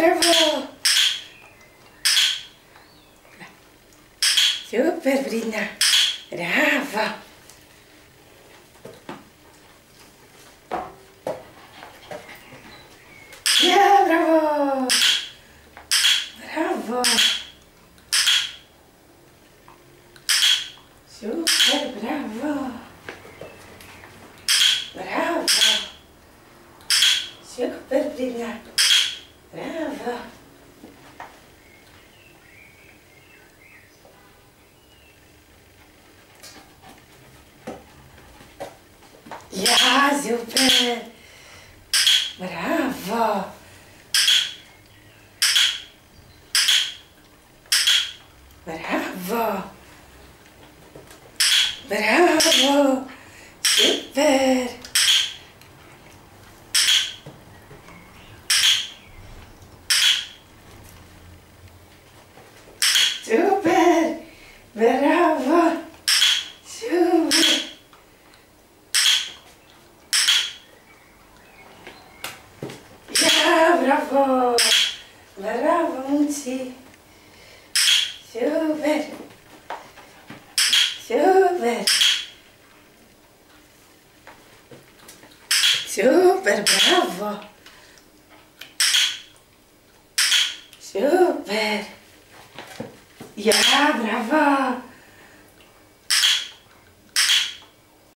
bravo! Super, vrienden. Bravo. Ja, bravo. Bravo. Super, bravo. Bravo. Super, Trava. E super, o pé. Brava. Bravo. Super. Super. Bravo. Super. Ja, bravo. Bravo, Moensie. Super. Super. Super, bravo. Super. Ja, brawa!